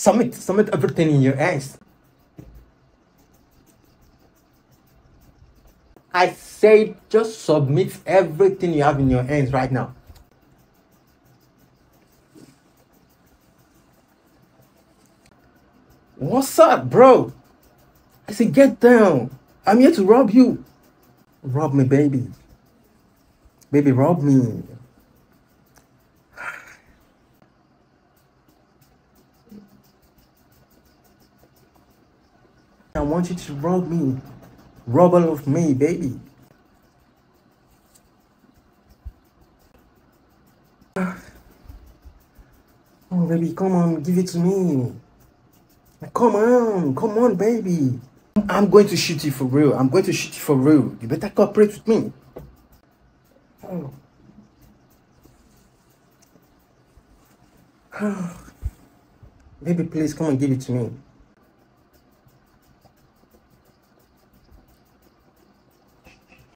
Submit, submit everything in your hands. I said just submit everything you have in your hands right now. What's up, bro? I said, get down. I'm here to rob you. Rob me, baby. Baby, rob me. I want you to rob me. Rob all of me, baby. Ah. Oh, baby, come on, give it to me. Come on, come on, baby. I'm going to shoot you for real. I'm going to shoot you for real. You better cooperate with me. Oh. Baby, please come and give it to me.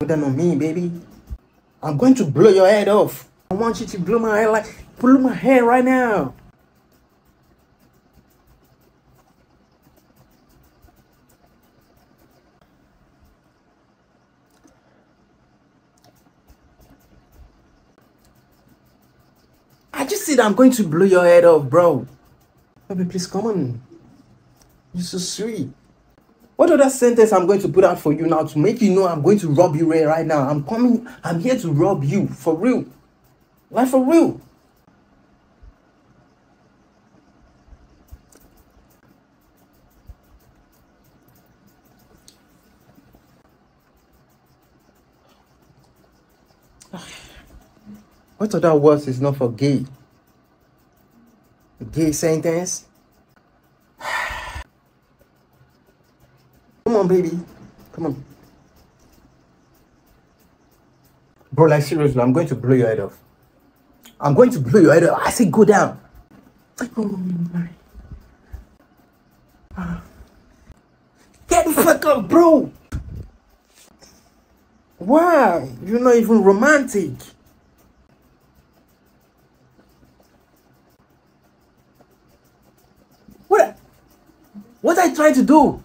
Put that on me, baby. I'm going to blow your head off. I want you to blow my hair like blow my hair right now. I just said I'm going to blow your head off, bro. Baby, please come on. You're so sweet. What other sentence I'm going to put out for you now to make you know I'm going to rob you right, now? I'm coming, I'm here to rob you for real. Like for real. What other words is not for gay? Gay sentence? On, baby. Come on. Bro, like seriously, I'm going to blow your head off. I'm going to blow your head off. I say go down. My. Ah. Get the fuck up, bro. Why? You're not even romantic. What? What are you trying to do?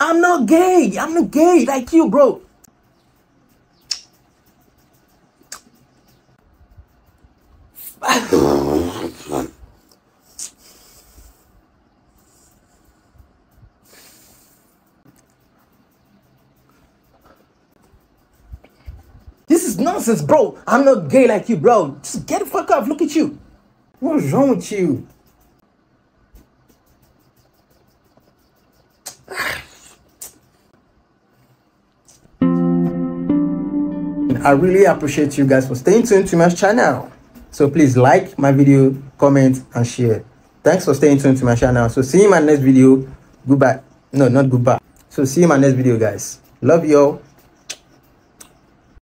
I'm not gay. I'm not gay like you, bro. This is nonsense, bro. I'm not gay like you, bro. Just get the fuck off. Look at you. What's wrong with you? I really appreciate you guys for staying tuned to my channel. So please like my video, comment, and share. Thanks for staying tuned to my channel. So see you in my next video. Goodbye. No, not goodbye. So see you in my next video, guys. Love you all.